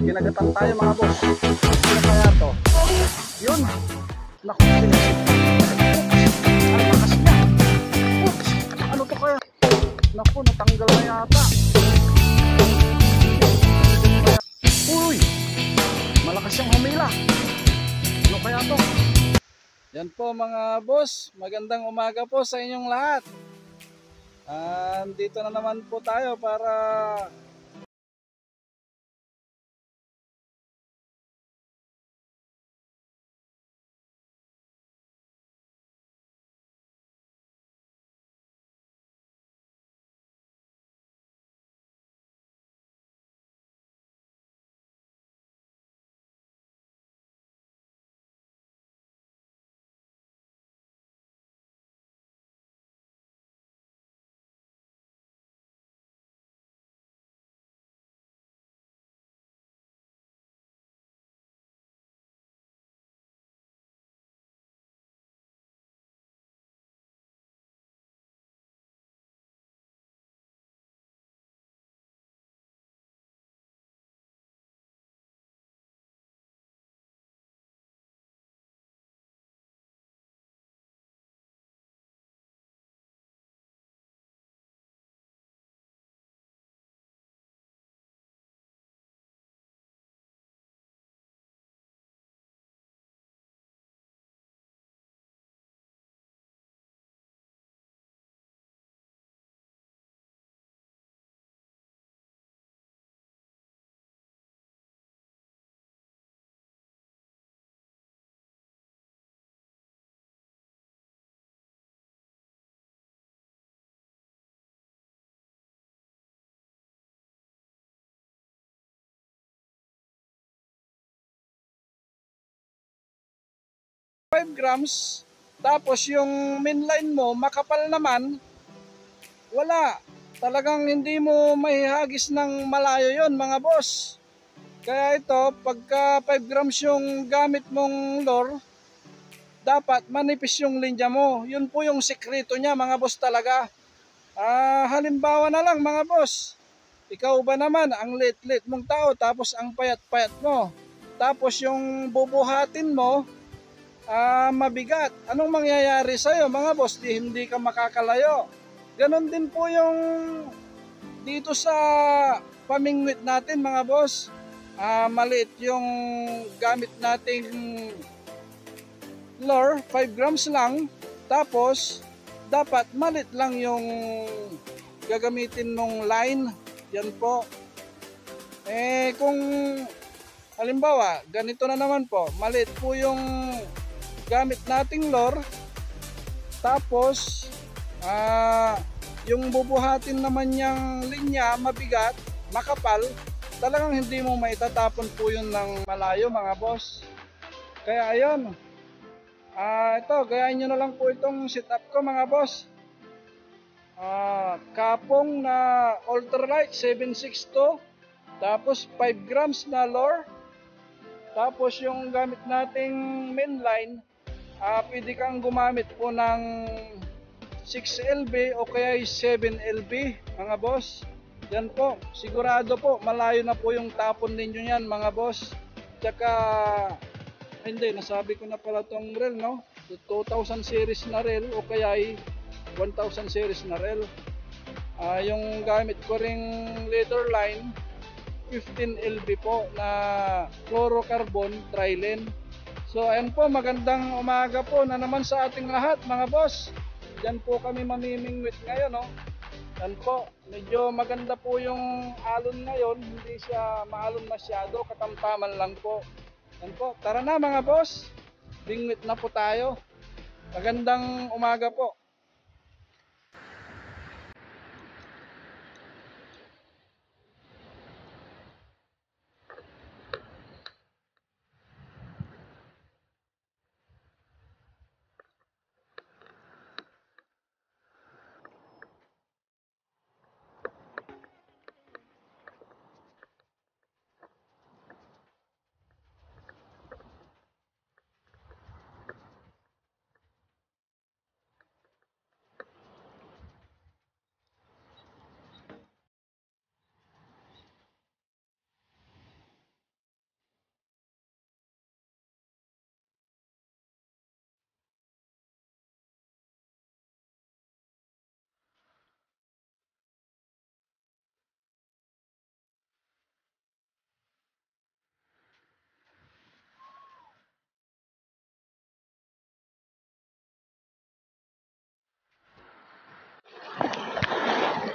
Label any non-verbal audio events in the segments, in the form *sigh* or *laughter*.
kinagatan tayo mga boss. Ano kaya to? Yun. Naku. Ang lakas niya. Oops, ano to kaya? Naku, natanggal na yata. Uy, malakas siyang humila. Ano kaya to? Yan po mga boss, magandang umaga po sa inyong lahat. Ah, dito na naman po tayo para Five grams, tapos yung mainline mo makapal naman, wala. Talagang hindi mo mahihagis ng malayo yon mga boss. Kaya ito, pagka 5 grams yung gamit mong lure, dapat manipis yung linya mo. Yun po yung sekreto niya mga boss talaga. Ah, halimbawa na lang mga boss. Ikaw ba naman ang lit-lit mong tao tapos ang payat-payat mo. Tapos yung bubuhatin mo, ah, mabigat. Anong mangyayari sa'yo mga boss? Di, hindi ka makakalayo. Ganon din po yung dito sa pamingwit natin mga boss. Ah, maliit yung gamit nating lure, 5 grams lang. Tapos, dapat malit lang yung gagamitin mong line. Yan po. Eh, kung halimbawa, ganito na naman po, malit po yung gamit nating lure. Tapos, ah, yung bubuhatin naman niyang linya, mabigat, makapal, talagang hindi mo maitatapon po yun ng malayo mga boss. Kaya ayun, ah, ito, gayahin nyo na lang po itong setup ko mga boss. Ah, kapong na ultralight 762, tapos 5 grams na lure, tapos yung gamit nating mainline, ah, pwede kang gumamit po ng 6LB o kaya 7LB mga boss. Yan po, sigurado po, malayo na po yung tapon ninyo yan mga boss. Tsaka, hindi, nasabi ko na pala tong reel, no? 2000 series na reel o kaya ay 1000 series na reel. Ah, yung gamit ko ring leader line, 15 LB po na fluorocarbon trilene. So ayan po, magandang umaga po na naman sa ating lahat mga boss. Diyan po kami mamimingwit ngayon, no? Yan po, medyo maganda po yung alon ngayon, hindi siya maalon masyado, katamtaman lang po. Yan po, tara na mga boss, bingwit na po tayo. Magandang umaga po.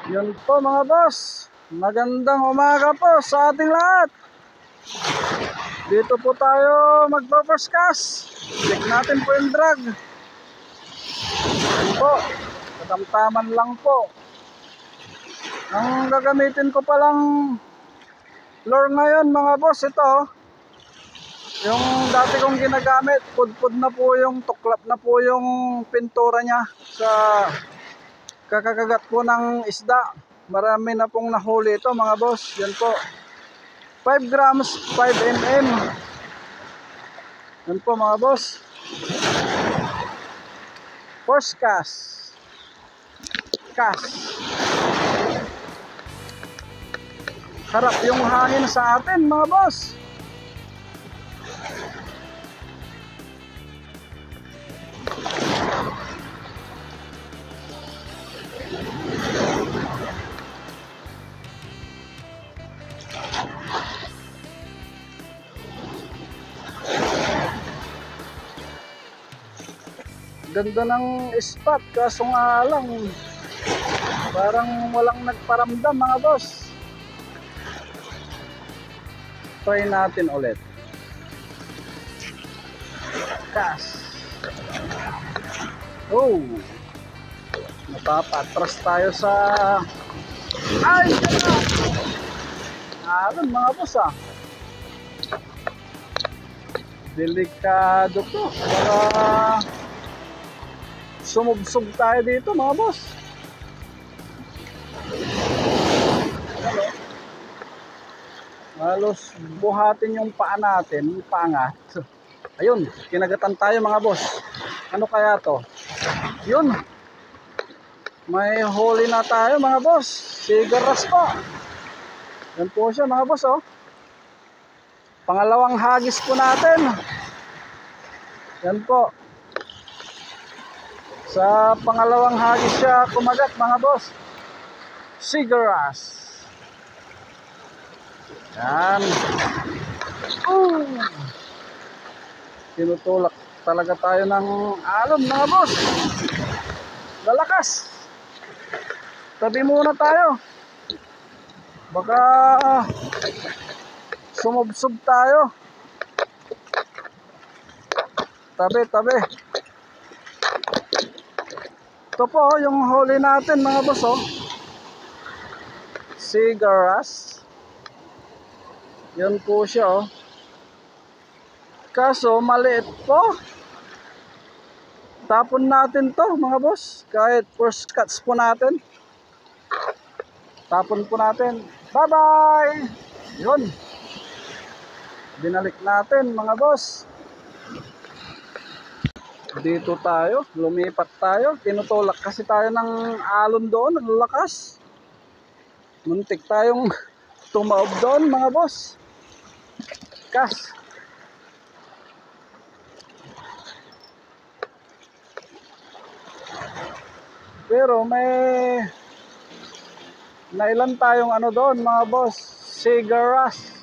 Yun po mga boss. Magandang umaga po sa ating lahat. Dito po tayo magpo-first Check natin po yung drag. Yun po. Katamtaman lang po. Ang gagamitin ko palang lure ngayon mga boss ito. Yung dati kong ginagamit, pudpud na po yung tuklap na po yung pintura niya sa kakakagat po ng isda. Marami na pong nahuli ito mga boss. Yan po. 5 grams, 5 mm. Yan po mga boss. First cast. Cast. Harap yung hangin sa atin mga boss. Ganda ng spot kaso nga lang parang walang nagparamdam mga boss. Try natin ulit. Cast. Oh. Napapatras tayo sa Ay! Alam mga boss ah. Delikado to. Para sumubsog tayo dito mga boss. Halos buhatin yung paa natin, yung. *laughs* Ayun, kinagatan tayo mga boss. Ano kaya to? Yun. May huli na tayo mga boss. Sigaras po. Yan po siya mga boss oh. Pangalawang hagis po natin. Yan po. Sa pangalawang hagis siya kumagat mga boss. Sigaras. Yan. Ooh. Tinutulak talaga tayo ng alon mga boss. Lalakas. Tabi muna tayo. Baka sumubsob tayo. Tabi, tabi. Ito po yung huli natin mga boss oh. Sigaras. Yan po siya oh. Kaso maliit po. Tapon natin to mga boss. Kahit first cuts po natin. Tapon po natin. Bye bye. Yun. Binalik natin mga boss. Dito tayo. Lumipat tayo. Tinutulak kasi tayo ng alon doon. Ang lakas. Muntik tayong *laughs* tumaob doon mga boss. Kas. Pero may nailan tayong ano doon mga boss, cigaras.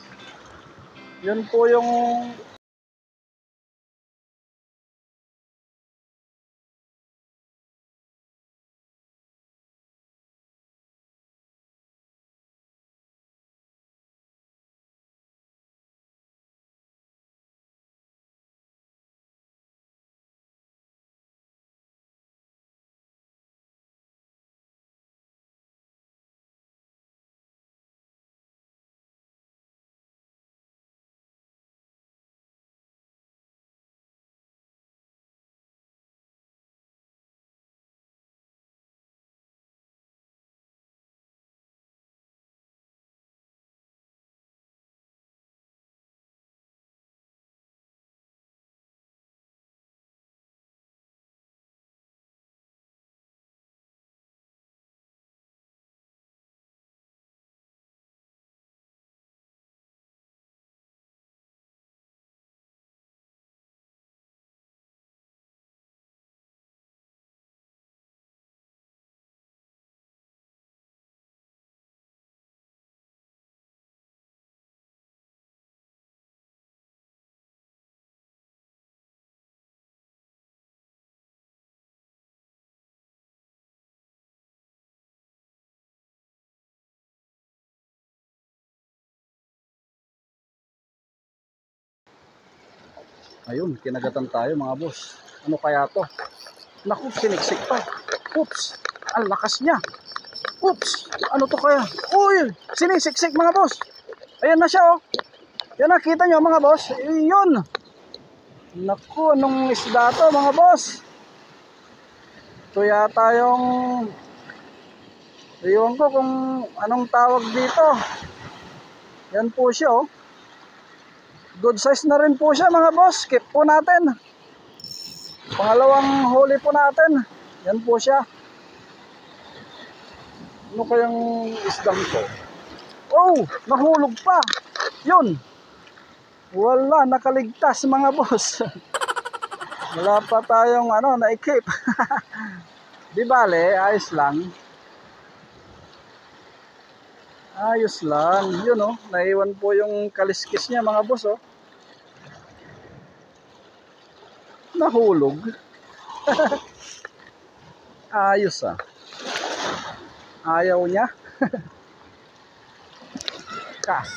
Yun po yung Ayun, kinagatan tayo mga boss. Ano kaya to? Naku, siniksik pa. Oops, ang lakas niya. Oops, ano to kaya? Uy, sinisiksik mga boss. Ayan na siya oh. Yan nakita nyo mga boss. Yun. Naku, anong isda to mga boss? Ito yata yung... Iwan ko kung anong tawag dito. Yan po siya oh. Good size na rin po siya mga boss. Keep po natin. Pangalawang huli po natin. Yan po siya. Ano kayang isdang to? Oh, nahulog pa. Yun. Wala, nakaligtas mga boss. *laughs* Wala pa tayong ano, na-equip. *laughs* Di bale, ayos lang. Ayos lang. Yun oh, naiwan po yung kaliskis niya mga boss oh. Nahulog. *laughs* Ayos ah. Ayaw niya. *laughs* Kas.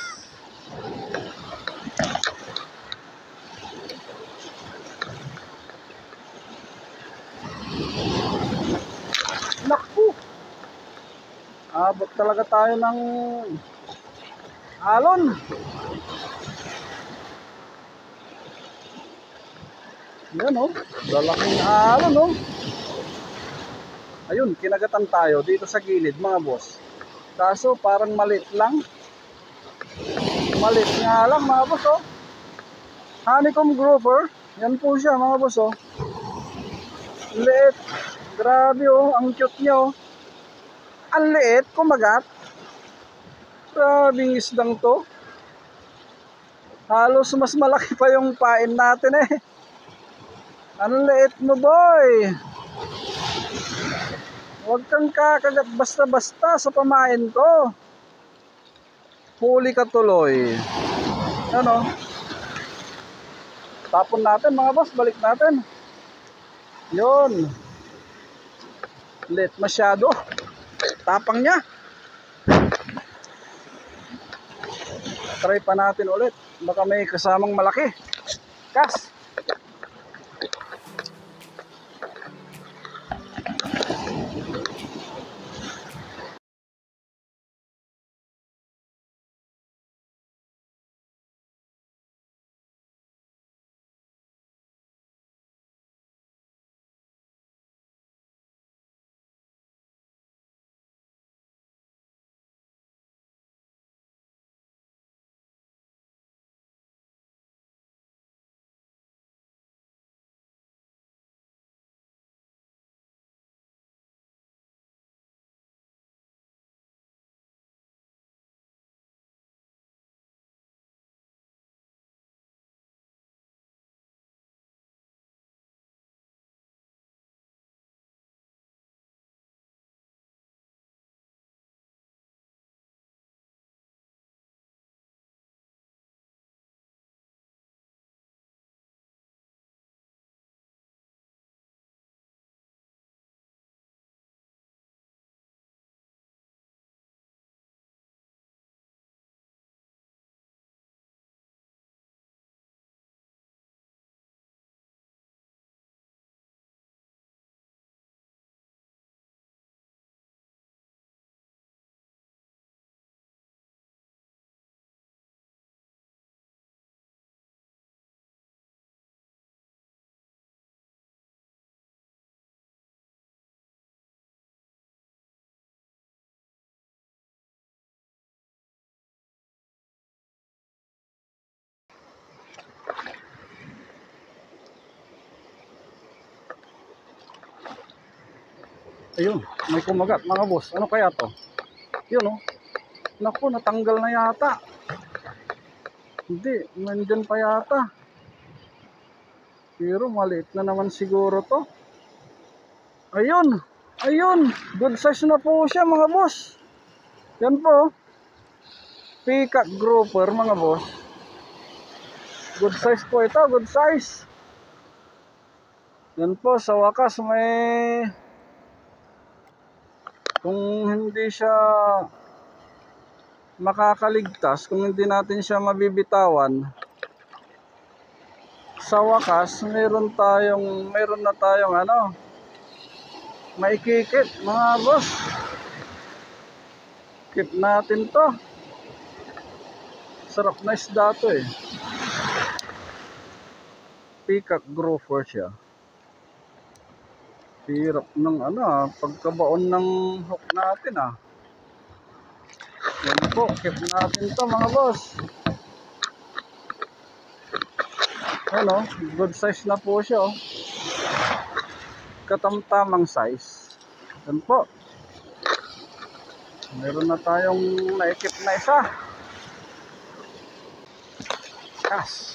Naku. Abot talaga tayo ng alon. Yan oh, lalaking alon oh. Ayun, kinagatan tayo dito sa gilid mga boss. Kaso parang malit lang. Malit nga lang mga boss oh. Honeycomb grouper. Yan po siya mga boss oh. Liit. Grabe oh, ang cute niya oh. Ang liit, kumagat. Grabing isdang to. Halos mas malaki pa yung pain natin eh. Ang liit mo boy. Huwag kang kakagat basta-basta sa pamain ko. Huli ka tuloy. Ano? Tapon natin mga boss, balik natin. Yun. Lit masyado. Tapang niya. Try pa natin ulit. Baka may kasamang malaki. Kas. Ayun, may kumagat mga boss. Ano kaya to? Yun oh. Naku, natanggal na yata. Hindi, nandyan pa yata. Pero maliit na naman siguro to. Ayun, ayun. Good size na po siya mga boss. Yan po. oh. Peacock grouper mga boss. Good size po ito, good size. Yan po, sa wakas may kung hindi siya makakaligtas, kung hindi natin siya mabibitawan, sa wakas, meron tayong, meron na tayong ano, maikikit mga boss. Kit natin to. Sarap na isda to eh. Peacock grouper siya. Hirap ng ano ah, pagkabaon ng hook natin ah. Yan po, keep natin to mga boss. Ano, good size na po siya oh. Katamtamang size. Yan po. Meron na tayong naikip na isa. Kas.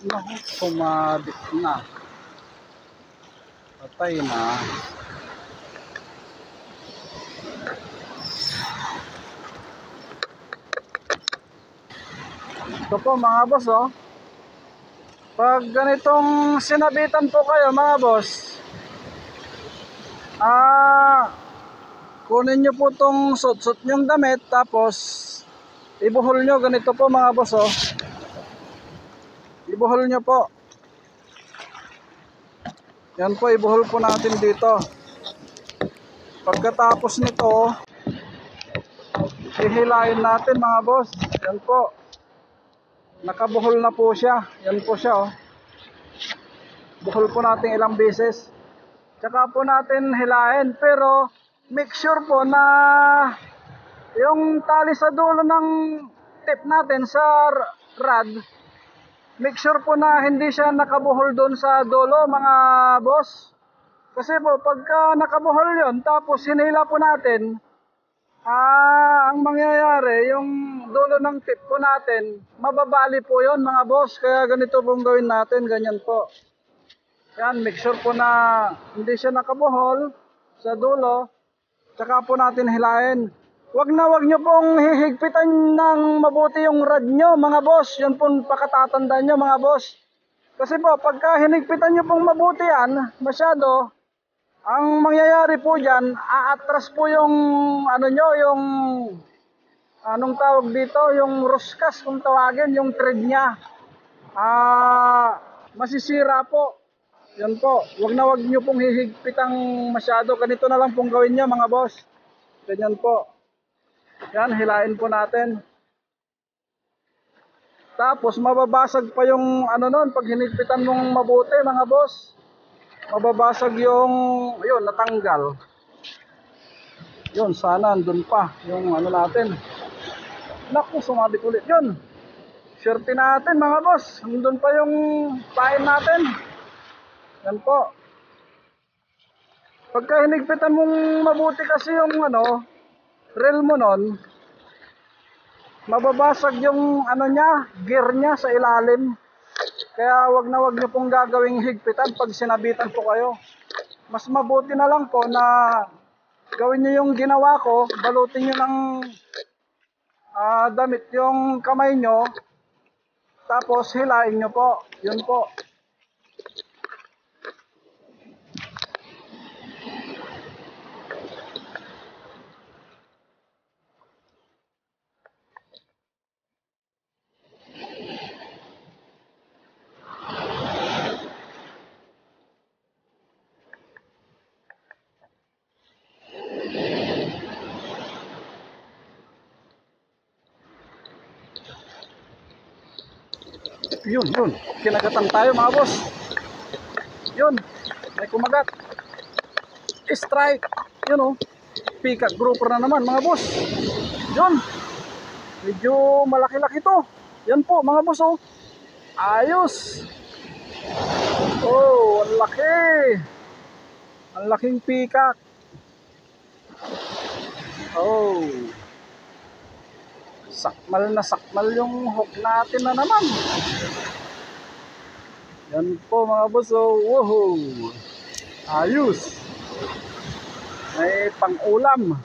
Naku, pumadik na. Patay na. Ito po mga boss oh. Pag ganitong sinabitan po kayo mga boss. Ah, kunin nyo po tong nyong damit tapos ibuhol nyo ganito po mga boss oh. Ibuhol nyo po. Yan po, ibuhol po natin dito. Pagkatapos nito, ihilayin natin mga boss. Yan po. Nakabuhol na po siya. Yan po siya oh. Buhol po natin ilang beses. Tsaka po natin hilahin. Pero, make sure po na yung tali sa dulo ng tip natin sa rod, make sure po na hindi siya nakabuhol doon sa dulo mga boss. Kasi po pagka nakabuhol yon tapos hinila po natin, ah, ang mangyayari yung dulo ng tip po natin, mababali po yon mga boss. Kaya ganito pong gawin natin, ganyan po. Yan, make sure po na hindi siya nakabuhol sa dulo. Tsaka po natin hilahin. Wag na wag nyo pong hihigpitan ng mabuti yung rod nyo, mga boss. Yan pong pakatatandaan nyo, mga boss. Kasi po, pagka hinigpitan nyo pong mabuti yan, masyado, ang mangyayari po dyan, aatras po yung, ano nyo, yung, anong tawag dito, yung ruskas kung tawagin, yung thread niya. Ah, masisira po. Yan po, wag na wag nyo pong hihigpitang masyado. Ganito na lang pong gawin nyo, mga boss. Ganyan po. Yan, hilain po natin. Tapos mababasag pa yung ano nun, pag hinigpitan mong mabuti mga boss. Mababasag yung, yun, natanggal. Yun, sana andun pa yung ano natin. Naku, sumabit ulit yun. Swerte natin mga boss. Andun pa yung pain natin. Yan po. Pagka hinigpitan mong mabuti kasi yung ano, reel mo nun, mababasag yung ano niya, gear niya sa ilalim. Kaya wag na wag niyo pong gagawing higpitan pag sinabitan po kayo. Mas mabuti na lang po na gawin niyo yung ginawa ko, balutin niyo ng ah, damit yung kamay niyo, tapos hilain niyo po. Yun po. Yun, yun. Kinagatan tayo mga boss. Yun. May kumagat. Strike. Yun oh. Peacock grouper na naman mga boss. Yun. Medyo malaki-laki to. Yan po mga boss oh. Ayos. Oh, ang laki. Ang laking peacock. Oh. Sakmal na sakmal yung hook natin na naman. Yan po mga boss. Oh, woohoo. Ayos. May pang-ulam.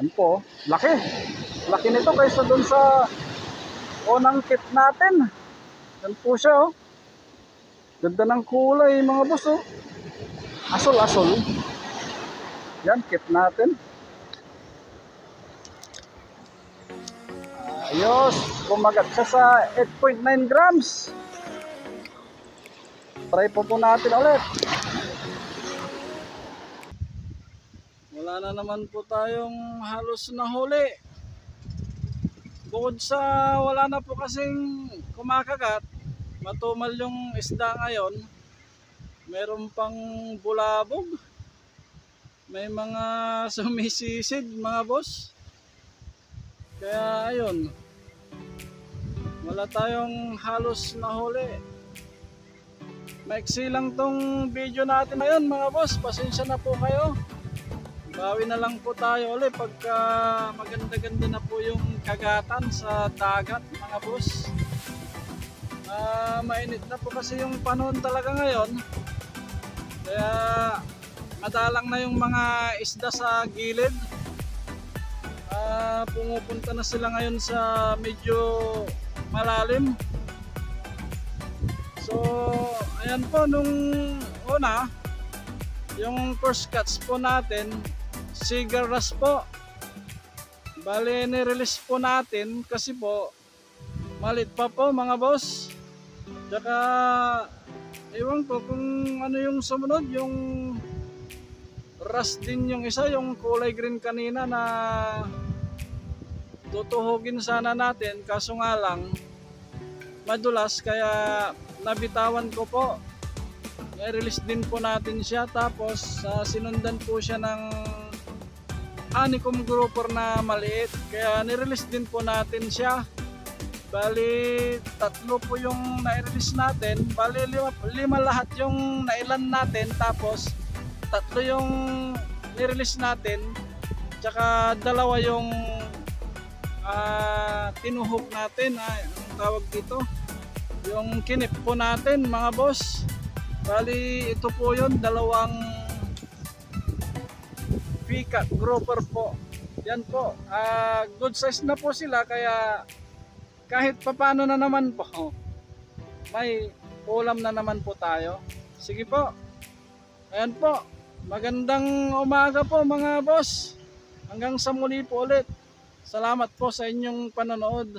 Yan po. Laki. Laki nito kaysa dun sa unang kit natin. Yan po siya oh. Ganda ng kulay mga boss oh. Asol-asol. Yan, kit natin. Ayos, kumagat siya sa 8.9 grams. Try po po natin ulit. Wala na naman po tayong halos na huli. Bukod sa wala na po kasing kumakagat, matumal yung isda ngayon, meron pang bulabog. May mga *laughs* sumisisid mga boss. Kaya ayun, wala tayong halos na huli. Maiksi lang tong video natin ngayon mga boss. Pasensya na po kayo. Bawi na lang po tayo ulit pagka maganda-ganda na po yung kagatan sa dagat mga boss. Ah, mainit na po kasi yung panahon talaga ngayon. Kaya madalang na yung mga isda sa gilid. Ah, pumupunta na sila ngayon sa medyo malalim. So, ayan po nung una, yung first cuts po natin, cigaras po. Bale, nirelease po natin kasi po, malit pa po mga boss. Tsaka, ewan ko kung ano yung sumunod, yung rust din yung isa, yung kulay green kanina na tutuhugin sana natin. Kaso nga lang madulas kaya nabitawan ko po. I-release din po natin siya. Tapos ah, sinundan po siya ng honeycomb grouper na maliit. Kaya nirelease din po natin siya. Bali tatlo po yung na-release natin. Bali lima, lima lahat yung nailan natin. Tapos tatlo yung nirelease natin. Tsaka dalawa yung ah, tinuhok natin ah, anong tawag dito? Yung kinip po natin mga boss. Bali ito po yun dalawang peacock grouper po. Yan po. Ah, good size na po sila kaya kahit papano na naman po *laughs* may ulam na naman po tayo. Sige po. Ayan po. Magandang umaga po mga boss. Hanggang sa muli po ulit salamat po sa inyong panonood